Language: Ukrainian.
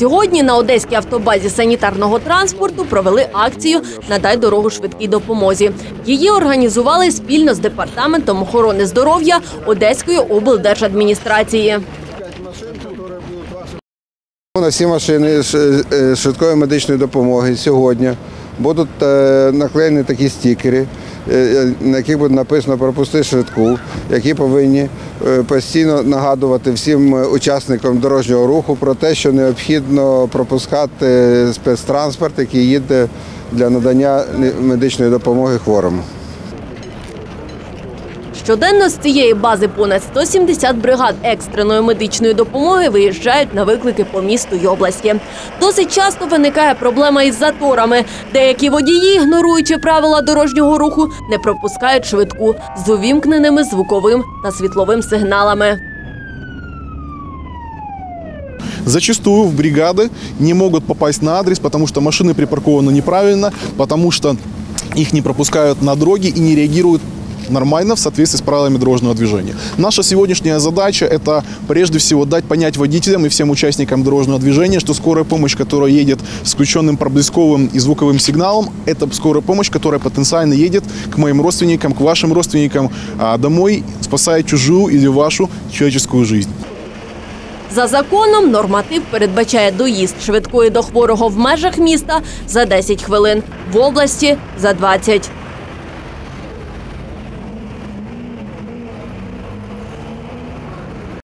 Сьогодні на одеській автобазі санітарного транспорту провели акцію Надай дорогу швидкій допомозі. Її організували спільно з департаментом охорони здоров'я Одеської облдержадміністрації. На всі машини ш- е, швидкої медичної допомоги сьогодні будуть е, наклеєні такі стікери, е, е, на яких буде написано пропусти швидку, які повинні е, постійно нагадувати всім е, учасникам дорожнього руху про те, що необхідно пропускати спецтранспорт, який їде для надання медичної допомоги хворому. Щоденно з цієї бази понад 170 бригад екстреної медичної допомоги виїжджають на виклики по місту й області. Досить часто виникає проблема із заторами. Деякі водії, ігноруючи правила дорожнього руху, не пропускають швидку з увімкненими звуковим та світловим сигналами. Зачастую в бригады не могут попасть на адрес, потому что машины припаркованы неправильно, потому что их не пропускают на дороге и не реагируют нормально в соответствии с правилами дорожного движения. Наша сегодняшняя задача – это прежде всего дать понять водителям и всем участникам дорожного движения, что скорая помощь, которая едет с включенным проблесковым и звуковым сигналом, это скорая помощь, которая потенциально едет к моим родственникам, к вашим родственникам а, домой, спасая чужую или вашу человеческую жизнь. За законом норматив передбачає доїзд швидкої до хворого в межах міста за 10 хвилин, в області за 20.